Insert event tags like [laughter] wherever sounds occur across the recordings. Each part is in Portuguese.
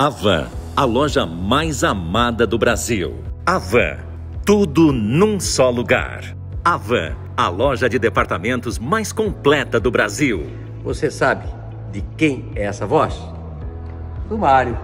A Van, a loja mais amada do Brasil. A Van, tudo num só lugar. A Van, a loja de departamentos mais completa do Brasil. Você sabe de quem é essa voz? Do Mário.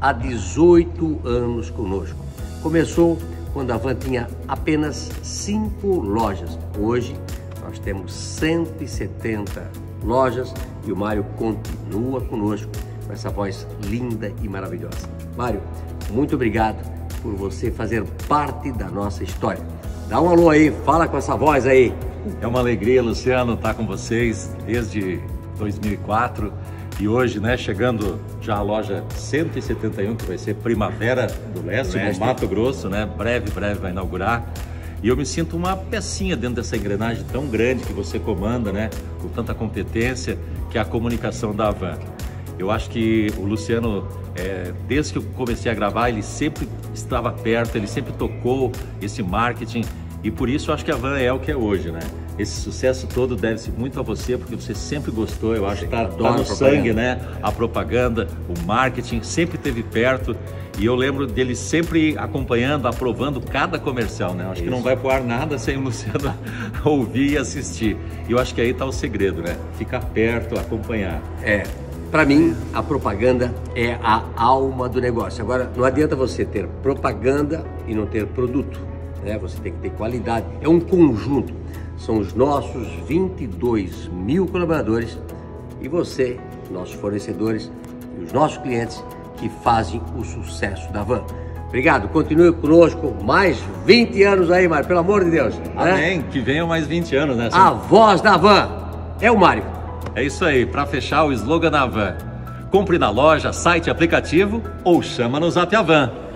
Há 18 anos conosco. Começou quando a Van tinha apenas cinco lojas. Hoje nós temos 170 lojas e o Mário continua conosco com essa voz linda e maravilhosa. Mário, muito obrigado por você fazer parte da nossa história. Dá um alô aí, fala com essa voz aí. É uma alegria, Luciano, estar com vocês desde 2004 e hoje, né, chegando já à loja 171, que vai ser Primavera do Leste, Leste. no Mato Grosso, né? Breve, breve vai inaugurar. E eu me sinto uma pecinha dentro dessa engrenagem tão grande que você comanda, né? Com tanta competência, que é a comunicação da. Eu acho que o Luciano, é, desde que eu comecei a gravar, ele sempre estava perto, ele sempre tocou esse marketing e por isso eu acho que a Van é o que é hoje, né? Esse sucesso todo deve-se muito a você, porque você sempre gostou, eu acho que está tá no sangue, né? A propaganda, o marketing, sempre esteve perto. E eu lembro dele sempre acompanhando, aprovando cada comercial, né? Eu acho Isso. que não vai ar nada sem o Luciano [laughs] ouvir e assistir. E eu acho que aí está o segredo, né? Ficar perto, acompanhar. É, para mim, a propaganda é a alma do negócio. Agora, não adianta você ter propaganda e não ter produto. Né? Você tem que ter qualidade. É um conjunto. São os nossos 22 mil colaboradores e você, nossos fornecedores e os nossos clientes que fazem o sucesso da Van. Obrigado, continue conosco mais 20 anos aí, Mário, pelo amor de Deus. Né? Amém, né? que venham mais 20 anos, né? A voz da Van é o Mário. É isso aí, para fechar o slogan da. Compre na loja, site, aplicativo ou chama no Zap Avan.